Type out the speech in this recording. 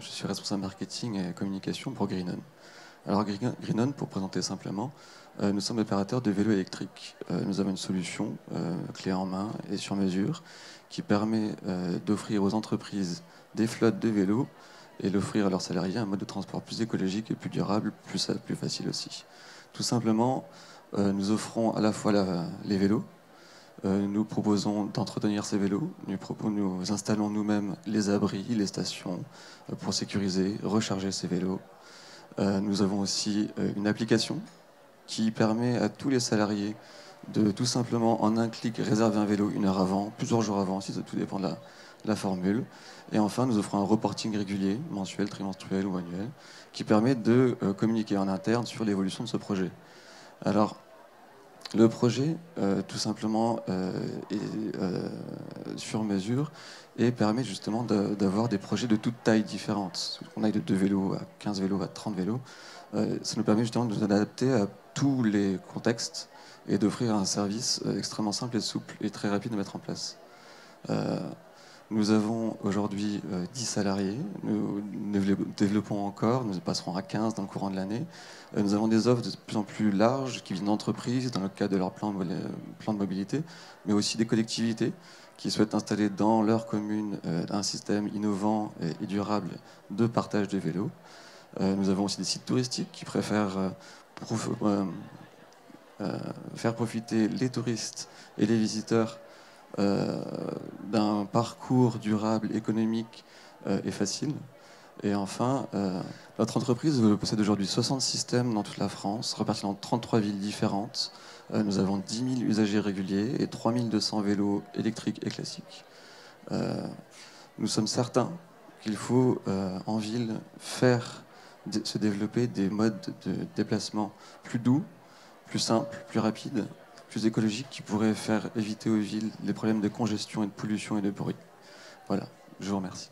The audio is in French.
je suis responsable marketing et communication pour Greenon. Alors Greenon, pour présenter simplement, euh, nous sommes opérateurs de vélos électriques. Euh, nous avons une solution clé en main et sur mesure qui permet d'offrir aux entreprises des flottes de vélos et d'offrir à leurs salariés un mode de transport plus écologique et plus durable, plus, facile aussi. Tout simplement, nous offrons à la fois les vélos, euh, nous proposons d'entretenir ces vélos. Nous, installons nous-mêmes les abris, les stations euh, pour sécuriser, recharger ces vélos. Euh, nous avons aussi une application qui permet à tous les salariés de tout simplement en un clic réserver un vélo une heure avant, plusieurs jours avant, si ça tout dépend de la, formule. Et enfin, nous offrons un reporting régulier, mensuel, trimensuel ou annuel, qui permet de communiquer en interne sur l'évolution de ce projet. Alors, le projet, euh, tout simplement, euh, est euh, sur mesure et permet justement d'avoir des projets de toutes tailles différentes. On aille de 2 vélos à 15 vélos à 30 vélos. ça nous permet justement de nous adapter à tous les contextes et d'offrir un service extrêmement simple et souple et très rapide à mettre en place. Nous avons aujourd'hui 10 euh, salariés. Nous développons encore. Nous passerons à 15 dans le courant de l'année. Euh, nous avons des offres de plus en plus larges qui viennent d'entreprises dans le cadre de leur plan de, mobilité, mais aussi des collectivités qui souhaitent installer dans leur commune euh, un système innovant et durable de partage de vélos. Nous avons aussi des sites touristiques qui préfèrent faire profiter les touristes et les visiteurs d'un parcours durable, économique euh, et facile. Et enfin, euh, notre entreprise possède aujourd'hui 60 systèmes dans toute la France, repartis dans 33 villes différentes. nous avons 10 000 usagers réguliers et 3200 vélos électriques et classiques. nous sommes certains qu'il faut en ville faire se développer des modes de déplacement plus doux, plus simples, plus rapides plus écologique qui pourrait faire éviter aux villes les problèmes de congestion et de pollution et de bruit. Voilà, je vous remercie.